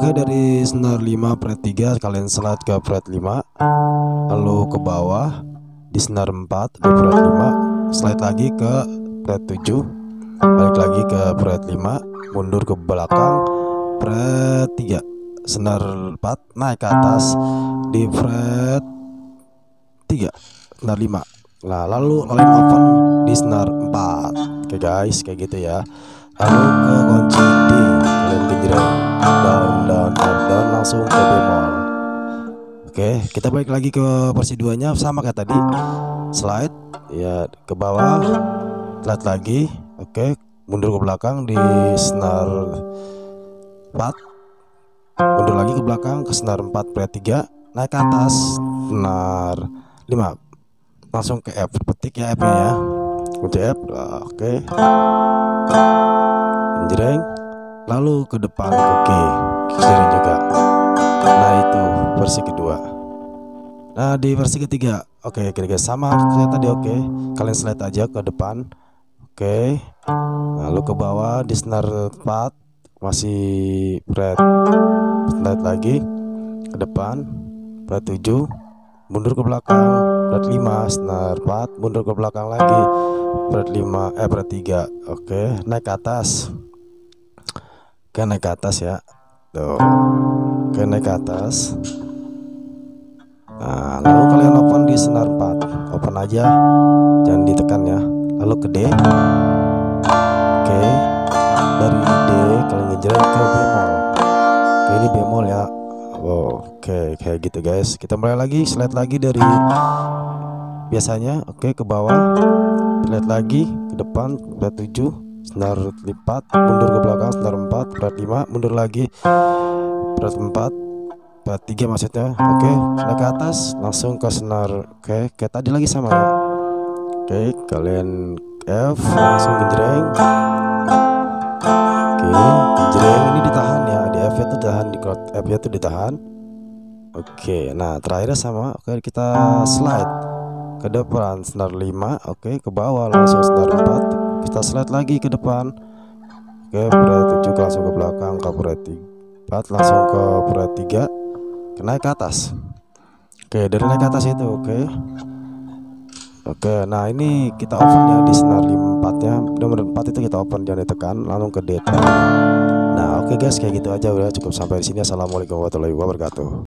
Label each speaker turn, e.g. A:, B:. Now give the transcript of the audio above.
A: Oke dari senar 5 fret 3 kalian slide ke fret 5 lalu ke bawah di senar 4 di fret 5 slide lagi ke fret 7 balik lagi ke fret 5 mundur ke belakang fret 3 senar 4 naik ke atas di fret 3 senar 5 nah lalu line open di senar 4 oke guys kayak gitu ya. Lalu ke kunci D kalian up down langsung ke bemol oke kita balik lagi ke versi 2 nya sama kayak tadi slide ya ke bawah slide lagi. Oke mundur ke belakang di senar 4 mundur lagi ke belakang ke senar 4 fret 3 naik ke atas senar 5 langsung ke F petik ya F nya ya. Kunci F oke. Jreng. Lalu ke depan ke G kiri juga. Nah itu versi kedua. Nah di versi ketiga. Oke kira-kira sama kayak tadi oke. Kalian slide aja ke depan. Oke. Lalu ke bawah di senar 4 masih fret slide lagi. Ke depan fret 7 mundur ke belakang fret 5 senar 4 mundur ke belakang lagi. Fret 5 eh fret 3 oke naik ke atas. Oke naik ke atas ya Tuh Oke naik ke atas. Nah lalu kalian open di senar 4 Open aja. Jangan ditekan ya. Lalu ke D. Oke. Dari D kalian ngejreng ke bemol Oke ini bemol ya. Oke kayak gitu guys. Kita mulai lagi. Slide lagi dari Biasanya. Oke ke bawah. Slide lagi. Ke depan Slide 7 senar lipat mundur ke belakang senar 4 fret 5 mundur lagi fret 4 fret 3 maksudnya oke okay. naik ke atas langsung ke senar oke okay. kayak tadi lagi sama ya oke okay. kalian F langsung genjreng oke okay. genjreng ini ditahan ya di F itu ditahan di F itu ditahan oke okay. nah terakhirnya sama oke okay. kita slide ke depan senar 5 oke okay. ke bawah langsung senar 4 kita slide lagi ke depan. Oke fret 7 langsung ke belakang ke fret 4 langsung ke fret 3 ke naik ke atas. Oke dari naik ke atas itu oke. Oke nah ini kita opennya di senar 4 nya nomor 4 itu kita open jangan ditekan langsung ke D nah oke guys kayak gitu aja udah cukup sampai di sini. Assalamualaikum warahmatullahi wabarakatuh